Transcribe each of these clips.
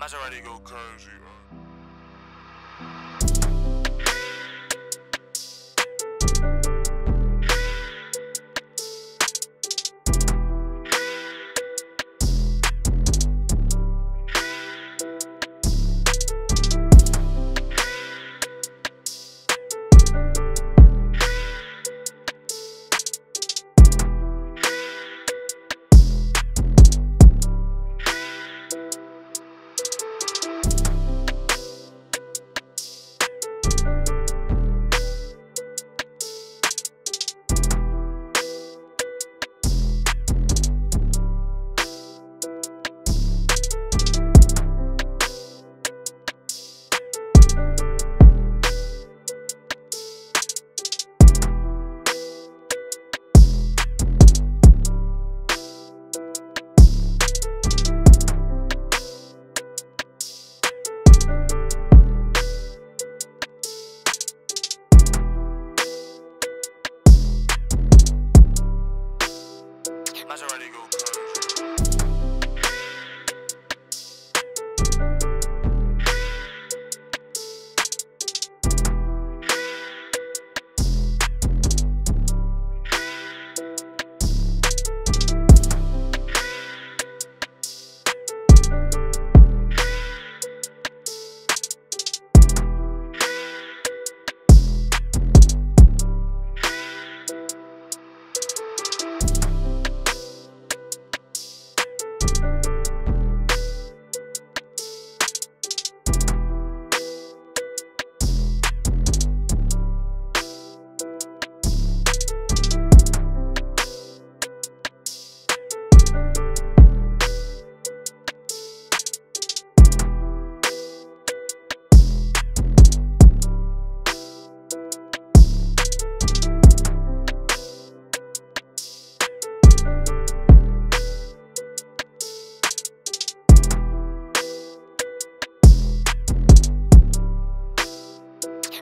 Maserati go crazy. Uh.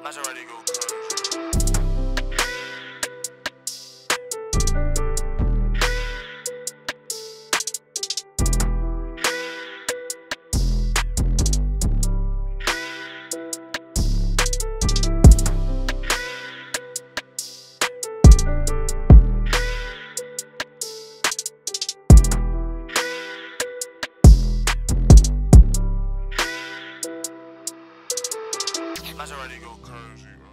Maserati go. already go crazy.